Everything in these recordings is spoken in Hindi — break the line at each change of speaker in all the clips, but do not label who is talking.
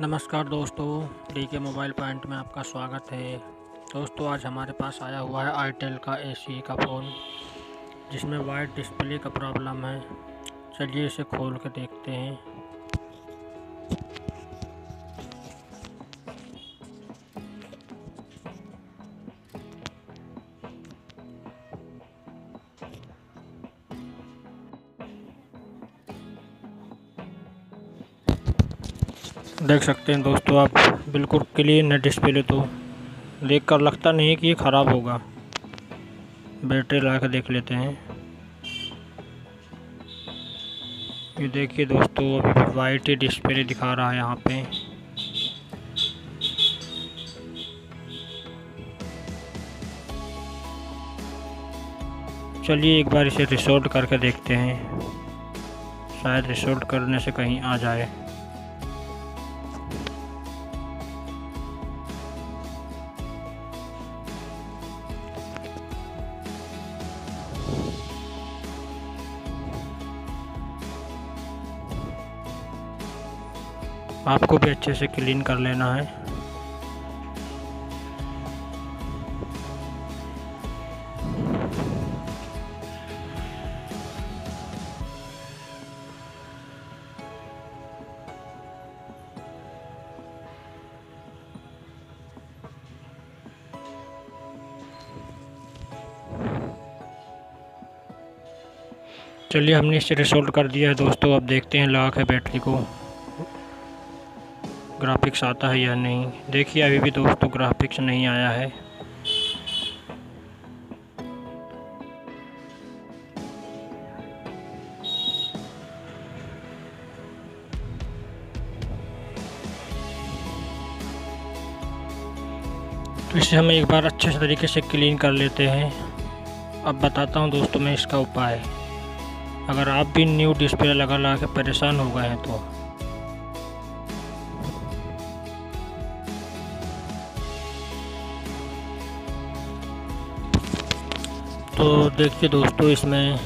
नमस्कार दोस्तों डी के मोबाइल पॉइंट में आपका स्वागत है। दोस्तों, आज हमारे पास आया हुआ है आईटेल का एसी का फ़ोन, जिसमें वाइट डिस्प्ले का प्रॉब्लम है। चलिए इसे खोल के देखते हैं। देख सकते हैं दोस्तों आप, बिल्कुल क्लीन है डिस्प्ले तो। देख कर लगता नहीं कि ये ख़राब होगा। बैटरी ला कर देख लेते हैं। ये देखिए दोस्तों, अभी वाइट ही डिस्प्ले दिखा रहा है यहाँ पे। चलिए एक बार इसे रिसोर्ट करके देखते हैं। शायद रिसोर्ट करने से कहीं आ जाए। आपको भी अच्छे से क्लीन कर लेना है। चलिए हमने इसे रिसोल्व कर दिया है दोस्तों। अब देखते हैं लॉक है बैटरी को। ग्राफिक्स आता है या नहीं? देखिए, अभी भी दोस्तों, ग्राफिक्स नहीं आया है। तो इसे हम एक बार अच्छे से तरीके से क्लीन कर लेते हैं। अब बताता हूँ दोस्तों, मैं इसका उपाय। अगर आप भी न्यू डिस्प्ले लगा लगा के परेशान हो गए हैं तो। तो देखिए दोस्तों, इसमें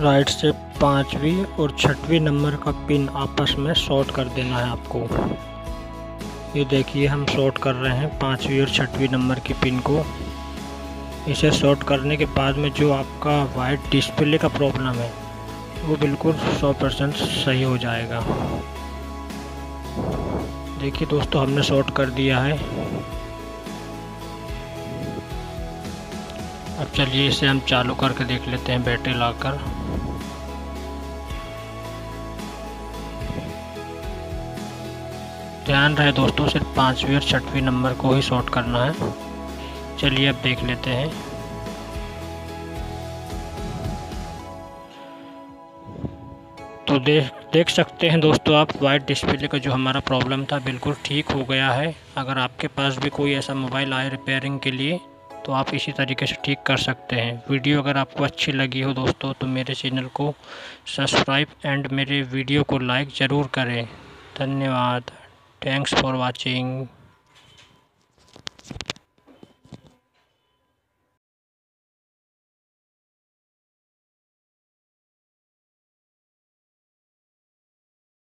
राइट से पाँचवीं और छठवीं नंबर का पिन आपस में शॉर्ट कर देना है आपको। ये देखिए, हम शॉर्ट कर रहे हैं पाँचवीं और छठवीं नंबर की पिन को। इसे शॉर्ट करने के बाद में जो आपका वाइट डिस्प्ले का प्रॉब्लम है, वो बिल्कुल सौ परसेंट सही हो जाएगा। देखिए दोस्तों, हमने शॉर्ट कर दिया है। अब चलिए इसे हम चालू करके देख लेते हैं बैटरी लाकर। ध्यान रहे दोस्तों, सिर्फ़ पाँचवीं और छठवीं नंबर को ही शॉर्ट करना है। चलिए अब देख लेते हैं। तो देख देख सकते हैं दोस्तों आप वाइट डिस्प्ले का जो हमारा प्रॉब्लम था, बिल्कुल ठीक हो गया है। अगर आपके पास भी कोई ऐसा मोबाइल आए रिपेयरिंग के लिए तो आप इसी तरीके से ठीक कर सकते हैं। वीडियो अगर आपको अच्छी लगी हो दोस्तों तो मेरे चैनल को सब्सक्राइब एंड मेरे वीडियो को लाइक ज़रूर करें। धन्यवाद। Thanks for watching